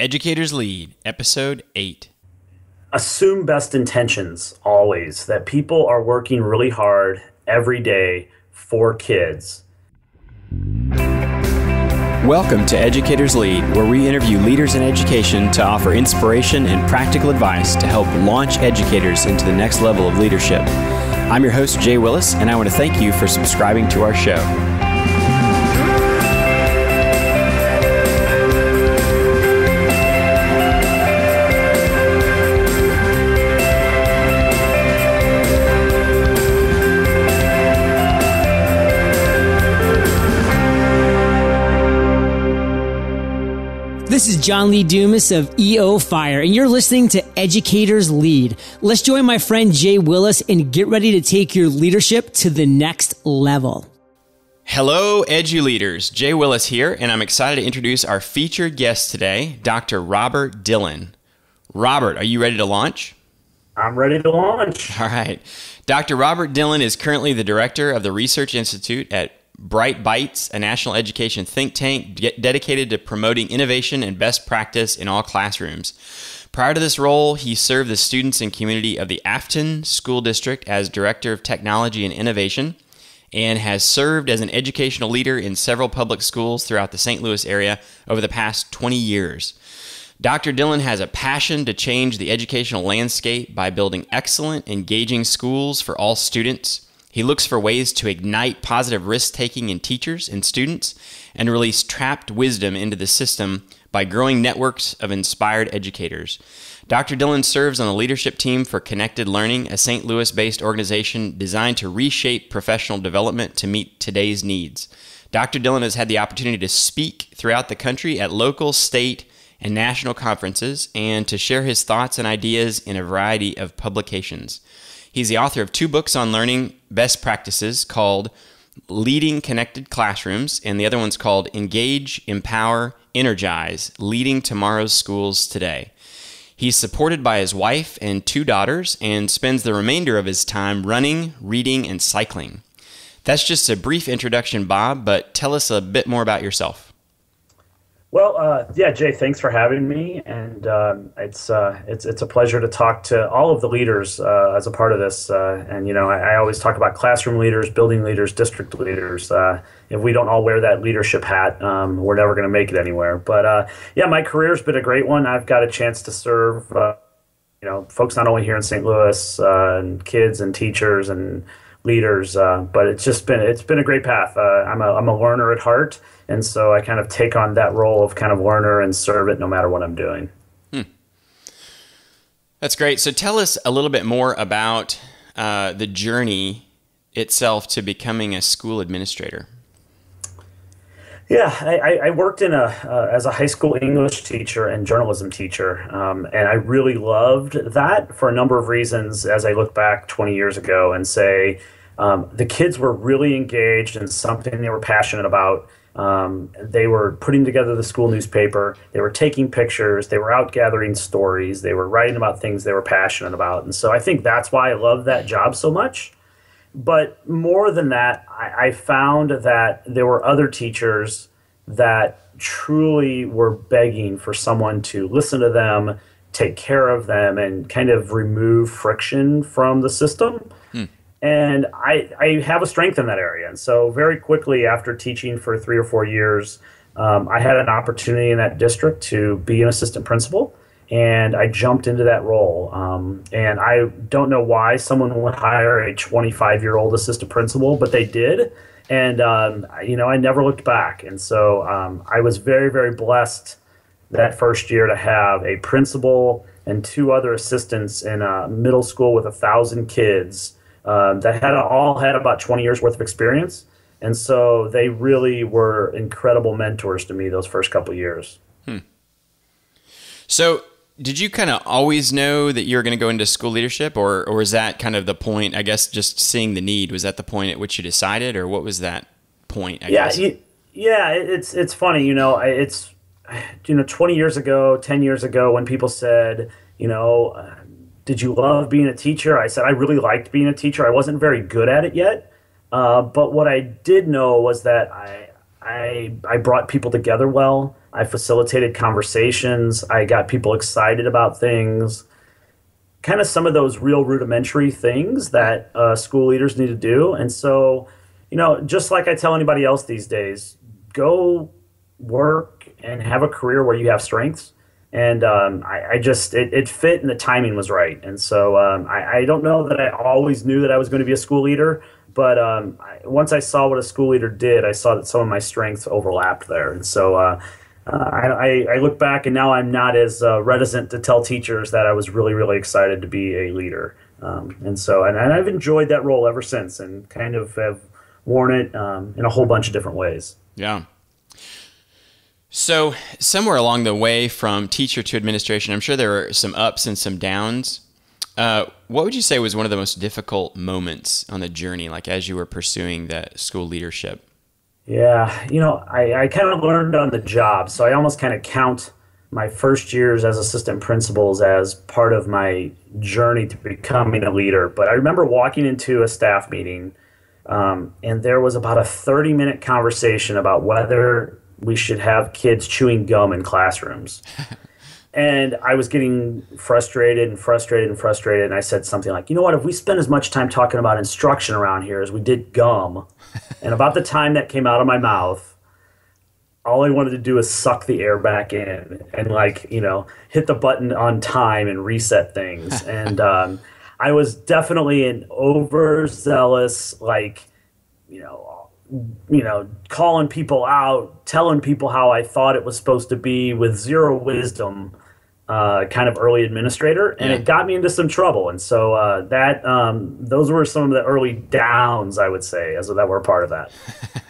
Educators Lead, Episode 8. Assume best intentions always, that people are working really hard every day for kids. Welcome to Educators Lead, where we interview leaders in education to offer inspiration and practical advice to help launch educators into the next level of leadership. I'm your host, Jay Willis, and I want to thank you for subscribing to our show. John Lee Dumas of EO Fire, and you're listening to Educators Lead. Let's join my friend Jay Willis and get ready to take your leadership to the next level. Hello, Edu Leaders. Jay Willis here, and I'm excited to introduce our featured guest today, Dr. Robert Dillon. Robert, are you ready to launch? I'm ready to launch. All right. Dr. Robert Dillon is currently the director of the Research Institute at BrightBytes, a national education think tank dedicated to promoting innovation and best practice in all classrooms. Prior to this role, he served the students and community of the Affton School District as Director of Technology and Innovation and has served as an educational leader in several public schools throughout the St. Louis area over the past 20 years. Dr. Dillon has a passion to change the educational landscape by building excellent, engaging schools for all students he looks for ways to ignite positive risk taking in teachers and students and release trapped wisdom into the system by growing networks of inspired educators. Dr. Dillon serves on the leadership team for Connected Learning, a St. Louis based organization designed to reshape professional development to meet today's needs. Dr. Dillon has had the opportunity to speak throughout the country at local, state, and national conferences and to share his thoughts and ideas in a variety of publications. He's the author of two books on learning best practices called Leading Connected Classrooms, and the other one's called Engage, Empower, Energize Leading Tomorrow's Schools Today. He's supported by his wife and two daughters and spends the remainder of his time running, reading, and cycling. That's just a brief introduction, Bob, but tell us a bit more about yourself. Well, uh, yeah, Jay, thanks for having me, and um, it's uh, it's it's a pleasure to talk to all of the leaders uh, as a part of this. Uh, and you know, I, I, always talk about classroom leaders, building leaders, district leaders. Uh, if we don't all wear that leadership hat, um, we're never going to make it anywhere. But uh, yeah, my career's been a great one. I've got a chance to serve, you know, folks not only here in St. Louis, and kids and teachers and leaders. Uh, but it's just been it's been a great path. Uh, I'm a I'm a learner at heart, and so I kind of take on that role of kind of learner and serve it no matter what I'm doing. Hmm. That's great. So tell us a little bit more about uh, the journey itself to becoming a school administrator. Yeah, I, I worked in a uh, as a high school English teacher and journalism teacher, um, and I really loved that for a number of reasons. As I look back 20 years ago and say, um, the kids were really engaged in something they were passionate about. Um, they were putting together the school newspaper. They were taking pictures. They were out gathering stories. They were writing about things they were passionate about, and so I think that's why I love that job so much. But more than that, I, I found that there were other teachers that truly were begging for someone to listen to them, take care of them, and kind of remove friction from the system. Hmm. And I, I have a strength in that area. And so, very quickly after teaching for three or four years, um, I had an opportunity in that district to be an assistant principal and I jumped into that role. Um, and I don't know why someone would hire a 25 year old assistant principal, but they did. And, um, you know, I never looked back. And so um, I was very, very blessed that first year to have a principal and two other assistants in a middle school with a thousand kids um, that had all had about 20 years worth of experience. And so they really were incredible mentors to me those first couple years. Hmm. So did you kind of always know that you were going to go into school leadership or, or was that kind of the point i guess just seeing the need was that the point at which you decided or what was that point I yeah you, yeah it's it's funny you know it's you know 20 years ago 10 years ago when people said you know uh, did you love being a teacher? I said i really liked being a teacher. I wasn't very good at it yet. Uh, but what i did know was that i i i brought people together well I facilitated conversations. I got people excited about things. Kind of some of those real rudimentary things that uh, school leaders need to do. And so, you know, just like I tell anybody else these days, go work and have a career where you have strengths. And um, I, I, just, it, it, fit and the timing was right. And so um, I, I, don't know that I always knew that I was going to be a school leader, but um, I, once I saw what a school leader did, I saw that some of my strengths overlapped there. And so uh, uh, I, I, look back and now I'm not as uh, reticent to tell teachers that I was really, really excited to be a leader. Um, and so, and, and, I've enjoyed that role ever since and kind of have worn it um, in a whole bunch of different ways. Yeah. So, somewhere along the way from teacher to administration, I'm sure there are some ups and some downs. Uh, what would you say was one of the most difficult moments on the journey, like as you were pursuing that school leadership? Yeah, you know, I, I kind of learned on the job. So I almost kind of count my first years as assistant principals as part of my journey to becoming a leader. But I remember walking into a staff meeting, um, and there was about a 30 minute conversation about whether we should have kids chewing gum in classrooms. and I was getting frustrated and frustrated and frustrated. And I said something like, you know what, if we spend as much time talking about instruction around here as we did gum, and about the time that came out of my mouth, all I wanted to do is suck the air back in and, like, you know, hit the button on time and reset things. and um, I was definitely an overzealous, like, you know, you know, calling people out, telling people how I thought it was supposed to be with zero wisdom, uh, kind of early administrator, and yeah. it got me into some trouble. And so uh, that um, those were some of the early downs, I would say, as that were a part of that.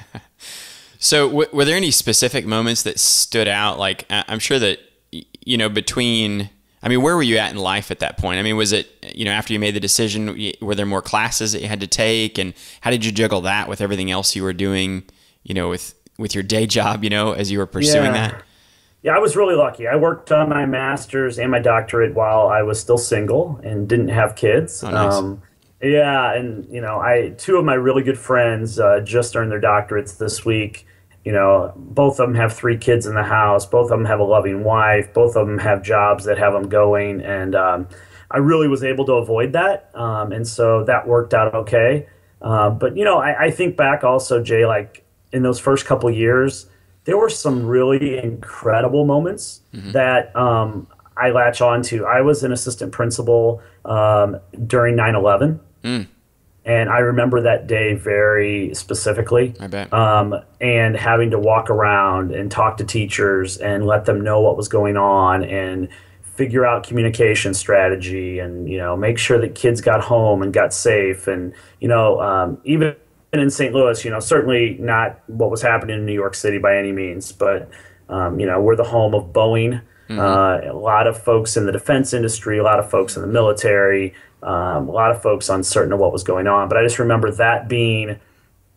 so, w- were there any specific moments that stood out? Like, I'm sure that you know between I mean, where were you at in life at that point? I mean, was it, you know, after you made the decision, were there more classes that you had to take? And how did you juggle that with everything else you were doing, you know, with, with your day job, you know, as you were pursuing yeah. that? Yeah, I was really lucky. I worked on my master's and my doctorate while I was still single and didn't have kids. Oh, nice. Um, yeah, and you know, I two of my really good friends uh, just earned their doctorates this week you know, both of them have three kids in the house. Both of them have a loving wife. Both of them have jobs that have them going. And um, I really was able to avoid that. Um, and so that worked out okay. Uh, but, you know, I, I, think back also, Jay, like in those first couple years, there were some really incredible moments mm-hmm. that um, I latch on to. I was an assistant principal um, during 9 11. Mm and I remember that day very specifically. I bet. Um, and having to walk around and talk to teachers and let them know what was going on and figure out communication strategy and you know make sure that kids got home and got safe and you know um, even in St. Louis, you know certainly not what was happening in New York City by any means, but um, you know we're the home of Boeing. Mm-hmm. Uh, a lot of folks in the defense industry, a lot of folks in the military, um, a lot of folks uncertain of what was going on. But I just remember that being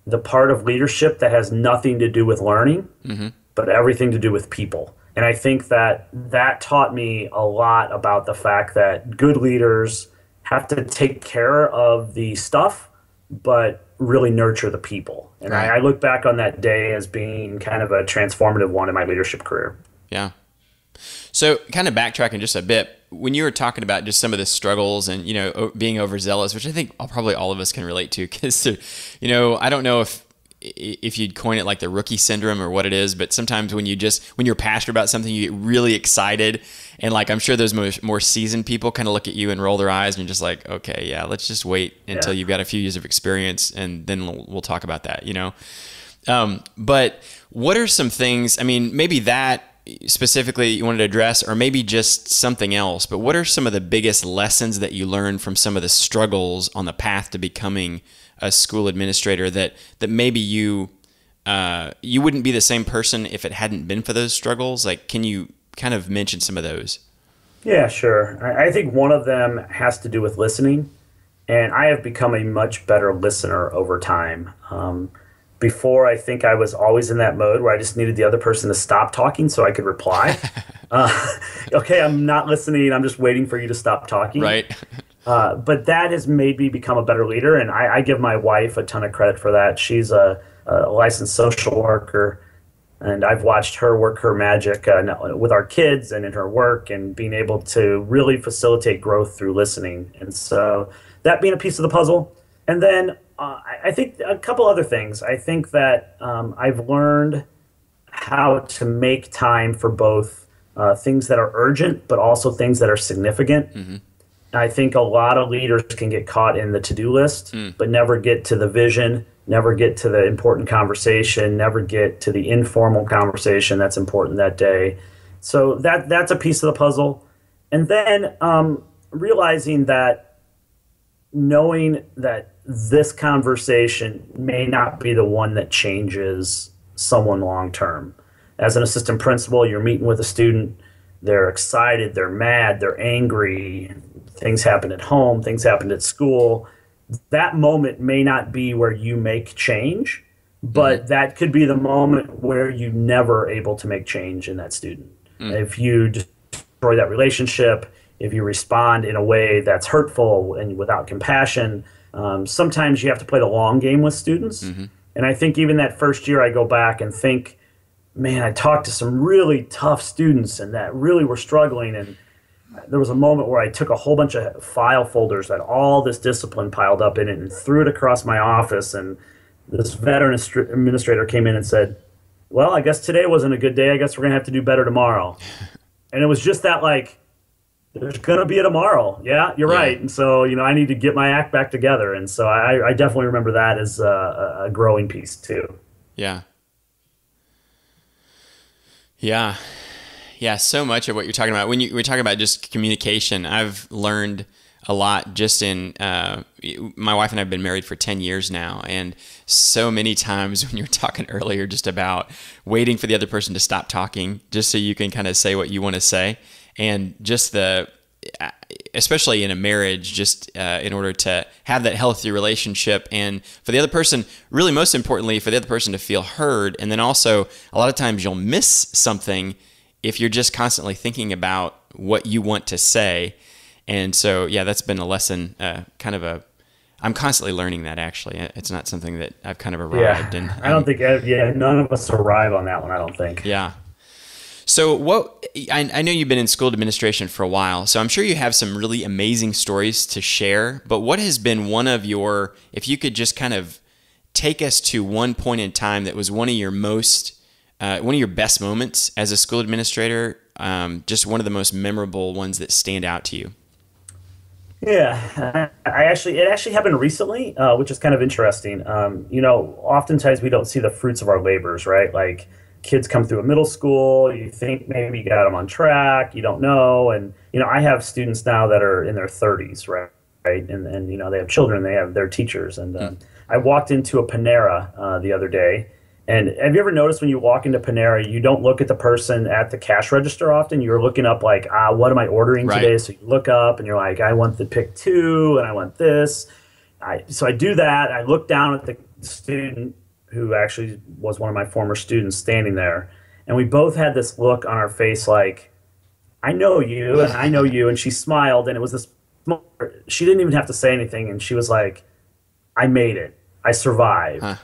the part of leadership that has nothing to do with learning, mm-hmm. but everything to do with people. And I think that that taught me a lot about the fact that good leaders have to take care of the stuff, but really nurture the people. And right. I, I look back on that day as being kind of a transformative one in my leadership career. Yeah. So, kind of backtracking just a bit, when you were talking about just some of the struggles and you know being overzealous, which I think probably all of us can relate to, because you know I don't know if if you'd coin it like the rookie syndrome or what it is, but sometimes when you just when you're passionate about something, you get really excited, and like I'm sure those more, more seasoned people kind of look at you and roll their eyes, and just like, okay, yeah, let's just wait until yeah. you've got a few years of experience, and then we'll, we'll talk about that, you know. Um, but what are some things? I mean, maybe that specifically you wanted to address, or maybe just something else. But what are some of the biggest lessons that you learned from some of the struggles on the path to becoming a school administrator that that maybe you uh, you wouldn't be the same person if it hadn't been for those struggles? Like, can you kind of mention some of those? Yeah, sure. I think one of them has to do with listening, and I have become a much better listener over time. Um, before I think I was always in that mode where I just needed the other person to stop talking so I could reply. uh, okay, I'm not listening. I'm just waiting for you to stop talking. Right. Uh, but that has made me become a better leader, and I, I give my wife a ton of credit for that. She's a, a licensed social worker, And I've watched her work her magic uh, with our kids and in her work and being able to really facilitate growth through listening. And so that being a piece of the puzzle. And then uh, I think a couple other things. I think that um, I've learned how to make time for both uh, things that are urgent, but also things that are significant. Mm-hmm. I think a lot of leaders can get caught in the to do list, mm. but never get to the vision, never get to the important conversation, never get to the informal conversation that's important that day. So that that's a piece of the puzzle. And then um, realizing that knowing that this conversation may not be the one that changes someone long term. As an assistant principal, you're meeting with a student, they're excited, they're mad, they're angry, things happen at home, things happen at school. That moment may not be where you make change, but mm-hmm. that could be the moment where you're never able to make change in that student. Mm. If you destroy that relationship, if you respond in a way that's hurtful and without compassion, um, sometimes you have to play the long game with students. Mm-hmm. And I think even that first year, I go back and think, man, I talked to some really tough students and that really were struggling. And there was a moment where I took a whole bunch of file folders that all this discipline piled up in it and threw it across my office. And this veteran administrator came in and said, well, I guess today wasn't a good day. I guess we're going to have to do better tomorrow. And it was just that, like, there's going to be a tomorrow. Yeah, you're yeah. right. And so, you know, I need to get my act back together. And so I, I definitely remember that as a, a, growing piece too. Yeah. Yeah. Yeah. So much of what you're talking about when you, we're talking about just communication, I've learned a lot just in, uh, my wife and I have been married for 10 years now. And so many times when you were talking earlier, just about waiting for the other person to stop talking, just so you can kind of say what you want to say and just the especially in a marriage just uh, in order to have that healthy relationship and for the other person really most importantly for the other person to feel heard and then also a lot of times you'll miss something if you're just constantly thinking about what you want to say and so yeah that's been a lesson uh, kind of a I'm constantly learning that actually. It's not something that I've kind of arrived yeah, in. I don't think, uh, yeah, none of us arrive on that one, I don't think. Yeah. So, what I, I, know you've been in school administration for a while, so I'm sure you have some really amazing stories to share. But what has been one of your, if you could just kind of take us to one point in time that was one of your most, uh, one of your best moments as a school administrator, um, just one of the most memorable ones that stand out to you? Yeah, I actually it actually happened recently, uh, which is kind of interesting. Um, you know, oftentimes we don't see the fruits of our labors, right? Like kids come through a middle school you think maybe you got them on track you don't know and you know i have students now that are in their 30s right right and, and you know they have children they have their teachers and um, i walked into a panera uh, the other day and have you ever noticed when you walk into panera you don't look at the person at the cash register often? You're looking up like ah what am i ordering right. today? So you look up and you're like i want the pick two and i want this. I, so i do that i look down at the student who actually was one of my former students standing there. And we both had this look on our face like, I know you and I know you. And she smiled and it was this, she didn't even have to say anything. And she was like, I made it. I survived. Huh.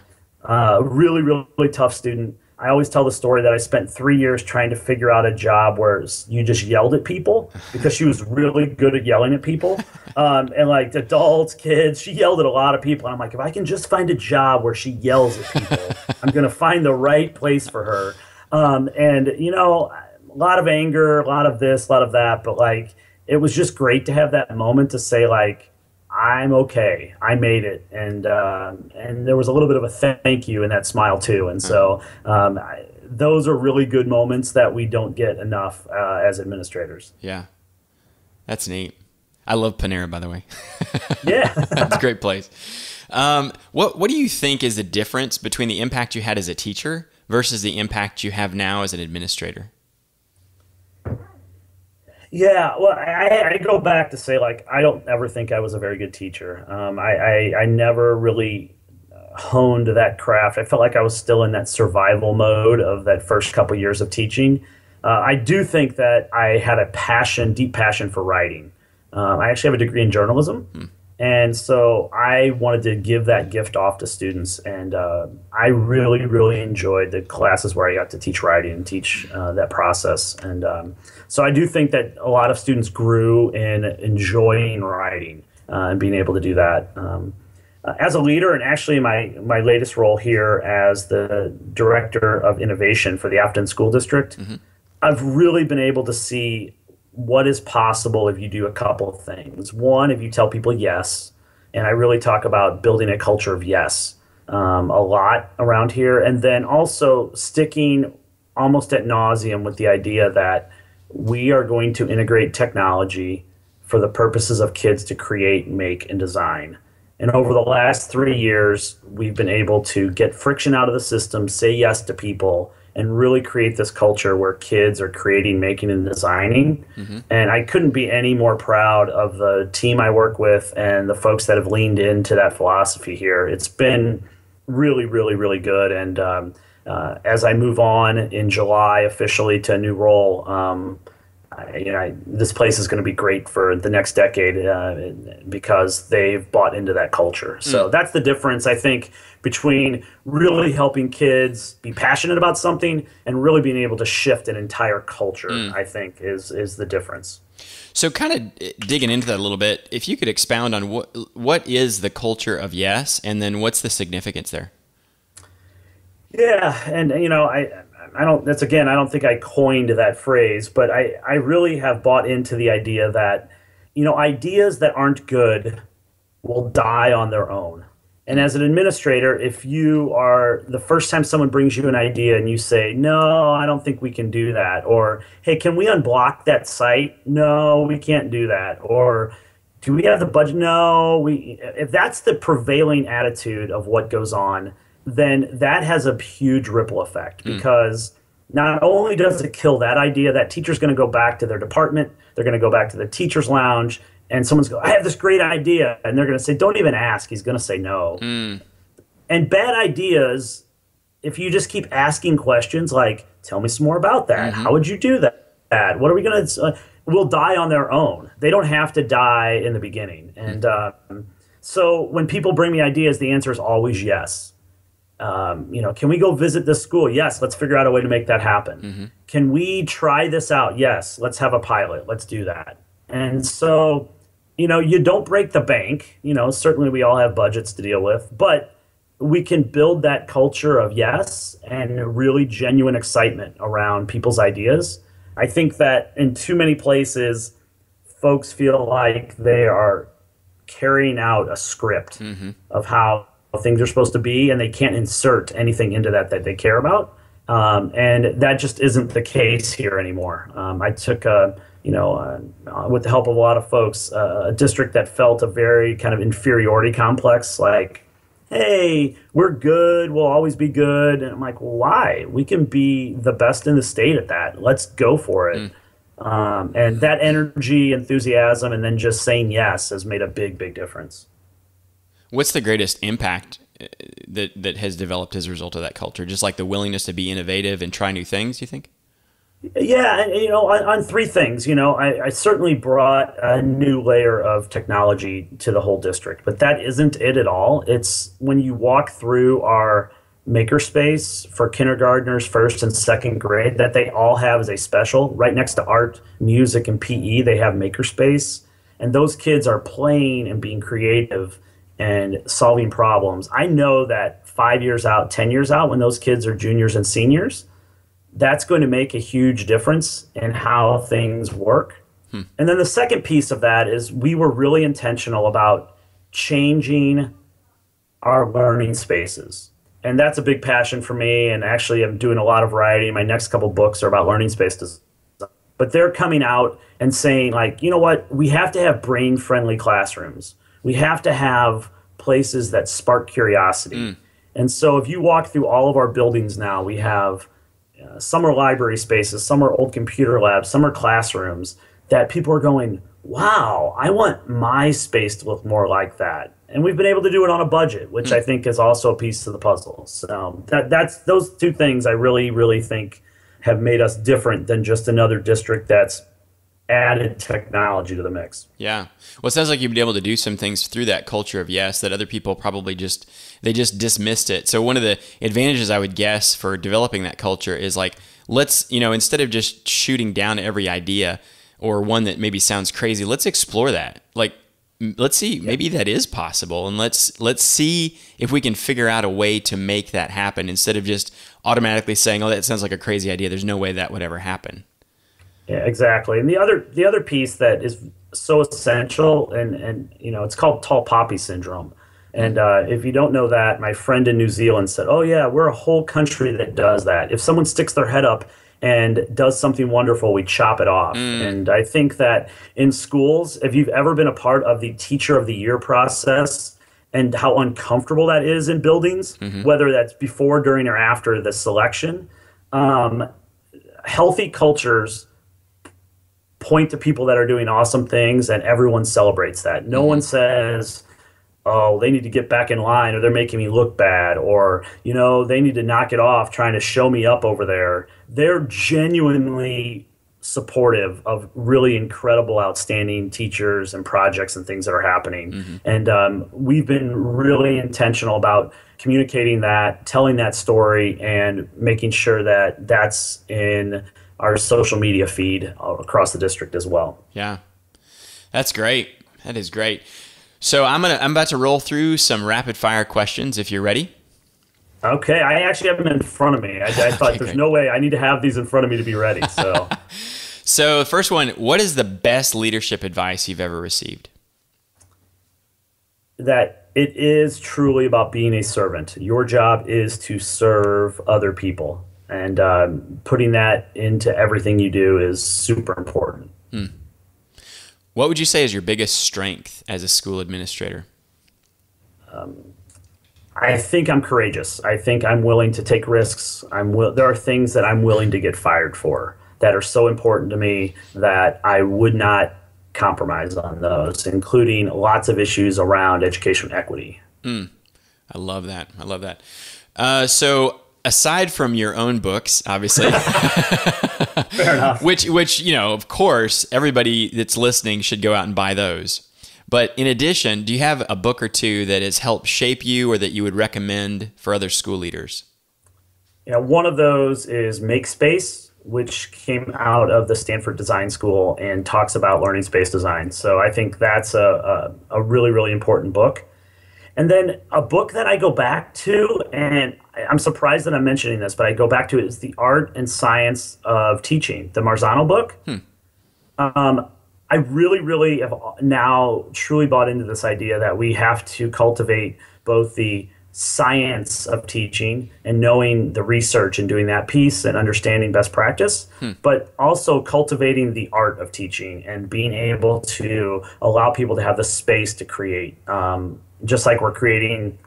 Uh, really, really, really tough student. I always tell the story that I spent three years trying to figure out a job where you just yelled at people because she was really good at yelling at people. Um, and like adults, kids, she yelled at a lot of people. And I'm like, if I can just find a job where she yells at people, I'm going to find the right place for her. Um, and, you know, a lot of anger, a lot of this, a lot of that. But like, it was just great to have that moment to say, like, I'm okay. I made it, and uh, and there was a little bit of a thank you in that smile too. And so um, I, those are really good moments that we don't get enough uh, as administrators. Yeah, that's neat. I love Panera, by the way. yeah, that's a great place. Um, what what do you think is the difference between the impact you had as a teacher versus the impact you have now as an administrator? Yeah, well, I, I, go back to say like I don't ever think I was a very good teacher. Um, I, I, I never really honed that craft. I felt like I was still in that survival mode of that first couple years of teaching. Uh, I do think that I had a passion, deep passion for writing. Um, I actually have a degree in journalism, hmm. And so I wanted to give that gift off to students. And uh, I really, really enjoyed the classes where I got to teach writing and teach uh, that process. And um, so I do think that a lot of students grew in enjoying writing uh, and being able to do that. Um, uh, as a leader, and actually my, my latest role here as the director of innovation for the Affton School District, mm-hmm. I've really been able to see what is possible if you do a couple of things. One, if you tell people yes, and I really talk about building a culture of yes um, a lot around here, and then also sticking almost at nauseum with the idea that we are going to integrate technology for the purposes of kids to create, make, and design. And over the last three years, we've been able to get friction out of the system, say yes to people, and really create this culture where kids are creating, making, and designing. Mm-hmm. And I couldn't be any more proud of the team I work with and the folks that have leaned into that philosophy here. It's been really, really, really good. And um, uh, as I move on in July officially to a new role, um, you know, I, this place is going to be great for the next decade uh, because they've bought into that culture. So mm. that's the difference, I think, between really helping kids be passionate about something and really being able to shift an entire culture. Mm. I think is is the difference. So, kind of digging into that a little bit, if you could expound on what what is the culture of yes, and then what's the significance there? Yeah, and you know, I I don't. That's again, I don't think I coined that phrase, but I I really have bought into the idea that you know ideas that aren't good will die on their own. And as an administrator, if you are the first time someone brings you an idea and you say, no, I don't think we can do that, or hey, can we unblock that site? No, we can't do that. Or do we have the budget? No, we. If that's the prevailing attitude of what goes on, then that has a huge ripple effect hmm. because mm. not only does it kill that idea, that teacher's going to go back to their department, they're going to go back to the teacher's lounge, and someone's go, I have this great idea, and they're going to say, don't even ask. He's going to say no. Mm. And bad ideas, if you just keep asking questions like, tell me some more about that. Mm-hmm. How would you do that? What are we going to? Uh, will die on their own. They don't have to die in the beginning. And uh, so when people bring me ideas, the answer is always yes. Um, you know, can we go visit this school? Yes, let's figure out a way to make that happen. Mm-hmm. Can we try this out? Yes, let's have a pilot. Let's do that. And so, you know, you don't break the bank. You know, certainly we all have budgets to deal with, but we can build that culture of yes and really genuine excitement around people's ideas. I think that in too many places, folks feel like they are carrying out a script mm-hmm. of how things are supposed to be, and they can't insert anything into that that they care about. Um, and that just isn't the case here anymore. Um, I took a, you know, uh, with the help of a lot of folks, uh, a district that felt a very kind of inferiority complex, like, hey, we're good, we'll always be good. And I'm like, why? We can be the best in the state at that. Let's go for it. Mm. Um, and that energy, enthusiasm, and then just saying yes has made a big, big difference. What's the greatest impact uh, that that has developed as a result of that culture? Just like the willingness to be innovative and try new things. You think? Yeah, you know, on, on three things. You know, I, I, certainly brought a new layer of technology to the whole district, but that isn't it at all. It's when you walk through our makerspace for kindergartners, first and second grade, that they all have as a special. Right next to art, music, and PE, they have makerspace, and those kids are playing and being creative and solving problems. I know that five years out, 10 years out, when those kids are juniors and seniors, that's going to make a huge difference in how things work. Hmm. And then the second piece of that is we were really intentional about changing our learning spaces. And that's a big passion for me. And actually, I'm doing a lot of writing. My next couple books are about learning spaces. But they're coming out and saying, like, you know what? We have to have brain friendly classrooms we have to have places that spark curiosity. Mm. And so if you walk through all of our buildings now, we have uh, some are library spaces, some are old computer labs, some are classrooms that people are going, wow, I want my space to look more like that. And we've been able to do it on a budget, which mm. I think is also a piece to the puzzle. So that, that's those two things I really, really think have made us different than just another district that's added technology to the mix. Yeah. Well, it sounds like you've been able to do some things through that culture of yes that other people probably just they just dismissed it. So one of the advantages I would guess for developing that culture is like let's, you know, instead of just shooting down every idea or one that maybe sounds crazy, let's explore that. Like let's see maybe that is possible and let's let's see if we can figure out a way to make that happen instead of just automatically saying oh that sounds like a crazy idea there's no way that would ever happen yeah exactly and the other the other piece that is so essential and and you know it's called tall poppy syndrome and uh, if you don't know that my friend in new zealand said oh yeah we're a whole country that does that if someone sticks their head up and does something wonderful, we chop it off. Mm. And I think that in schools, if you've ever been a part of the teacher of the year process, and how uncomfortable that is in buildings, mm-hmm. whether that's before, during, or after the selection. Um, healthy cultures point to people that are doing awesome things, and everyone celebrates that. No one says, oh, they need to get back in line or they're making me look bad or, you know, they need to knock it off trying to show me up over there. They're genuinely supportive of really incredible, outstanding teachers and projects and things that are happening. Mm-hmm. And um, we've been really intentional about communicating that, telling that story, and making sure that that's in our social media feed across the district as well. Yeah. That's great. That is great. So I'm gonna I'm about to roll through some rapid fire questions. If you're ready. Okay, I actually have them in front of me. I, I thought okay, there's great. no way I need to have these in front of me to be ready. So. so first one, what is the best leadership advice you've ever received? That it is truly about being a servant. Your job is to serve other people, and um, putting that into everything you do is super important. Hmm. What would you say is your biggest strength as a school administrator? Um, I think I'm courageous. I think I'm willing to take risks. I'm will- there are things that I'm willing to get fired for that are so important to me that I would not compromise on those, including lots of issues around education equity. Mm, I love that. I love that. Uh, so aside from your own books, obviously, Fair enough. which which you know, of course, everybody that's listening should go out and buy those. But in addition, do you have a book or two that has helped shape you, or that you would recommend for other school leaders? Yeah, one of those is Make Space, which came out of the Stanford Design School and talks about learning space design. So I think that's a, a, a really, really important book. And then a book that I go back to, and I'm surprised that I'm mentioning this, but I go back to it is The Art and Science of Teaching, the Marzano book. Hmm. Um, I really, really have now truly bought into this idea that we have to cultivate both the science of teaching and knowing the research and doing that piece and understanding best practice, hmm. but also cultivating the art of teaching and being able to allow people to have the space to create. Um, just like we're creating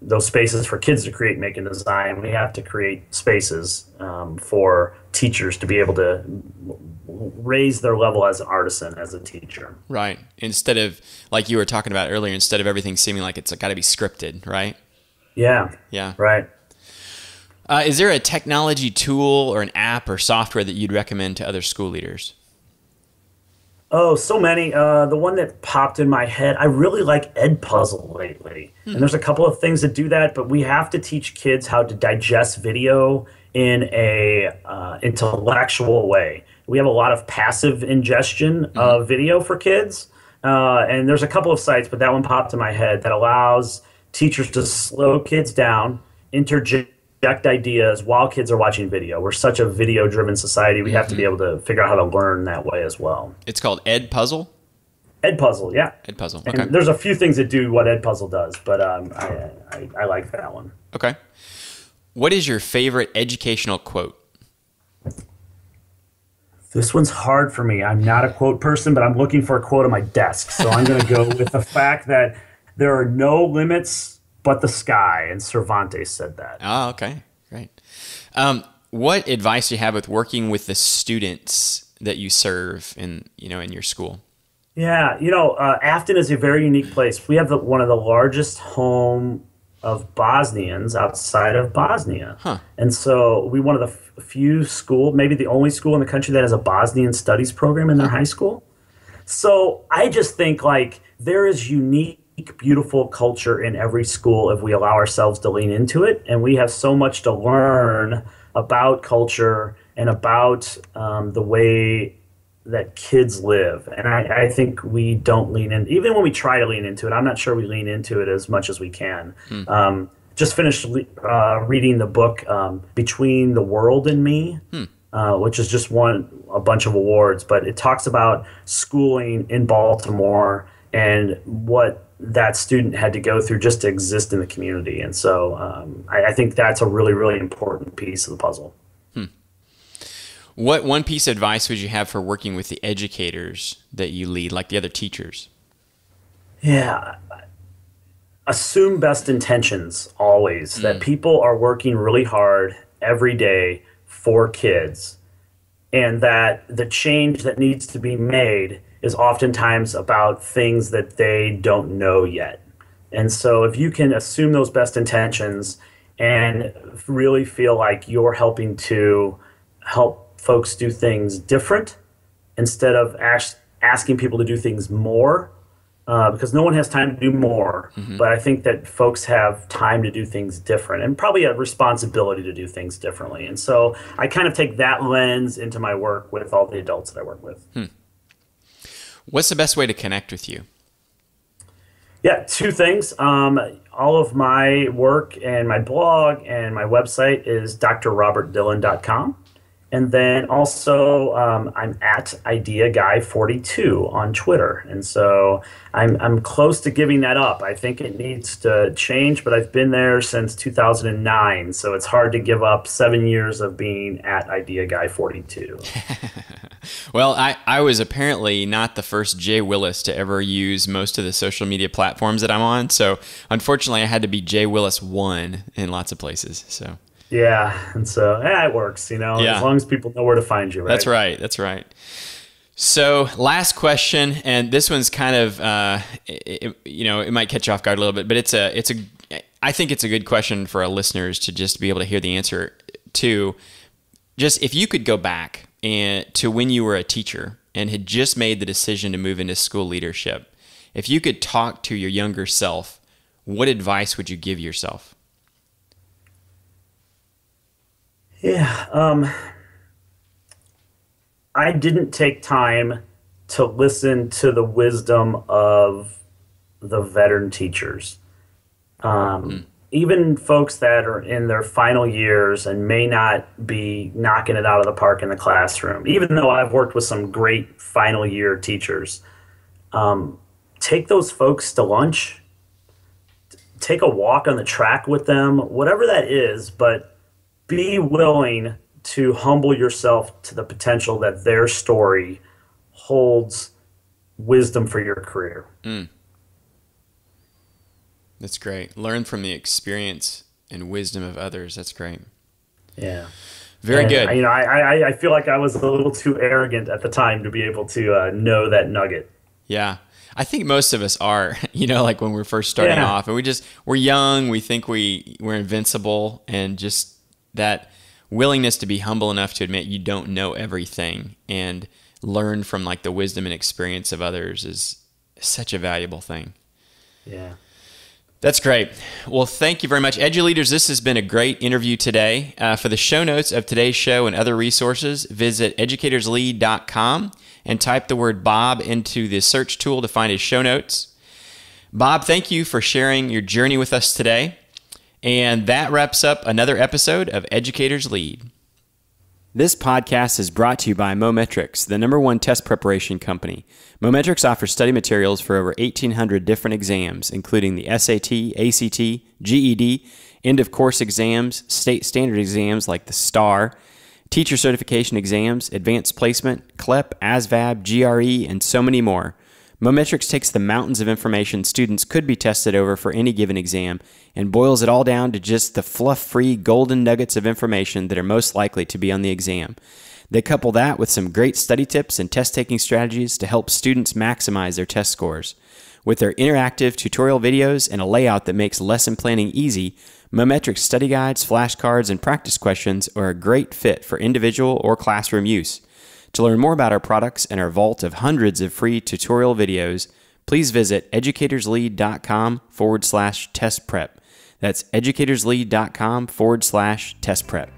those spaces for kids to create, make, and design, we have to create spaces um, for teachers to be able to raise their level as an artisan, as a teacher. Right. Instead of, like you were talking about earlier, instead of everything seeming like it's got to be scripted, right? Yeah. Yeah. Right. Uh, is there a technology tool or an app or software that you'd recommend to other school leaders? Oh, so many. Uh, the one that popped in my head, I really like Edpuzzle lately. Hmm. And there's a couple of things that do that, but we have to teach kids how to digest video in a uh, intellectual way. We have a lot of passive ingestion mm-hmm. of video for kids. Uh, and there's a couple of sites, but that one popped in my head that allows teachers to slow kids down, interject project ideas while kids are watching video. We're such a video driven society. We have to be able to figure out how to learn that way as well. It's called Edpuzzle. Ed Puzzle, yeah. Edpuzzle. Okay. And there's a few things that do what Edpuzzle does, but um, I, I, I like that one. Okay. What is your favorite educational quote? This one's hard for me. I'm not a quote person, but I'm looking for a quote on my desk. So I'm going to go with the fact that there are no limits but the sky. And Cervantes said that. Oh, okay. Great. Um, what advice do you have with working with the students that you serve in, you know, in your school? Yeah, you know, uh, Affton is a very unique place. We have the, one of the largest home of Bosnians outside of Bosnia. Huh. And so we one of the f- few school, maybe the only school in the country that has a Bosnian studies program in their high school. So I just think like there is unique beautiful culture in every school if we allow ourselves to lean into it and we have so much to learn about culture and about um, the way that kids live. And I, I, think we don't lean in, even when we try to lean into it, I'm not sure we lean into it as much as we can. Hmm. Um, just finished uh, reading the book um, Between the World and Me, hmm. uh, which is just won a bunch of awards, but it talks about schooling in Baltimore and what that student had to go through just to exist in the community. And so um, I, I think that's a really, really important piece of the puzzle. What one piece of advice would you have for working with the educators that you lead, like the other teachers? Yeah. Assume best intentions always, mm. that people are working really hard every day for kids, and that the change that needs to be made is oftentimes about things that they don't know yet. And so, if you can assume those best intentions and really feel like you're helping to help folks do things different instead of ask, asking people to do things more uh, because no one has time to do more. Mm-hmm. But I think that folks have time to do things different and probably a responsibility to do things differently. And so I kind of take that lens into my work with all the adults that I work with. Hmm. What's the best way to connect with you? Yeah, two things. Um, all of my work and my blog and my website is drrobertdillon.com. And then also, um, I'm at Idea Guy 42 on Twitter. And so I'm, I'm close to giving that up. I think it needs to change, but I've been there since 2009. So it's hard to give up seven years of being at Idea Guy 42. well, I, I was apparently not the first Jay Willis to ever use most of the social media platforms that I'm on. So unfortunately, I had to be Jay Willis 1 in lots of places. So. Yeah, and so yeah, it works. You know, yeah. as long as people know where to find you. Right? That's right. That's right. So, last question, and this one's kind of, uh, it, you know, it might catch you off guard a little bit, but it's a, it's a, I think it's a good question for our listeners to just be able to hear the answer to. Just if you could go back and to when you were a teacher and had just made the decision to move into school leadership, if you could talk to your younger self, what advice would you give yourself? Yeah. Um, I didn't take time to listen to the wisdom of the veteran teachers. Um, mm. Even folks that are in their final years and may not be knocking it out of the park in the classroom, even though I've worked with some great final year teachers, um, take those folks to lunch, take a walk on the track with them, whatever that is, but be willing to humble yourself to the potential that their story holds wisdom for your career. Mm. That's great. Learn from the experience and wisdom of others. That's great. Yeah. Very and, good. You know, I, I, I feel like I was a little too arrogant at the time to be able to uh, know that nugget. Yeah. I think most of us are, you know, like when we're first starting yeah. off and we just, we're young, we think we, we're invincible and just that willingness to be humble enough to admit you don't know everything and learn from like the wisdom and experience of others is such a valuable thing. Yeah. That's great. Well, thank you very much. EduLeaders, this has been a great interview today. Uh, for the show notes of today's show and other resources, visit educatorslead.com and type the word Bob into the search tool to find his show notes. Bob, thank you for sharing your journey with us today. And that wraps up another episode of Educators Lead. This podcast is brought to you by Mometrix, the number one test preparation company. Mometrix offers study materials for over 1,800 different exams, including the SAT, ACT, GED, end of course exams, state standard exams like the STAR, teacher certification exams, advanced placement, CLEP, ASVAB, GRE, and so many more. Mometrix takes the mountains of information students could be tested over for any given exam and boils it all down to just the fluff free golden nuggets of information that are most likely to be on the exam. They couple that with some great study tips and test taking strategies to help students maximize their test scores. With their interactive tutorial videos and a layout that makes lesson planning easy, Mometrix study guides, flashcards, and practice questions are a great fit for individual or classroom use. To learn more about our products and our vault of hundreds of free tutorial videos, please visit educatorslead.com forward slash test prep. That's educatorslead.com forward slash test prep.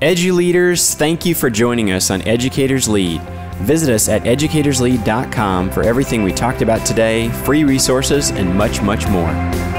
Edu leaders, thank you for joining us on Educators Lead. Visit us at educatorslead.com for everything we talked about today, free resources, and much, much more.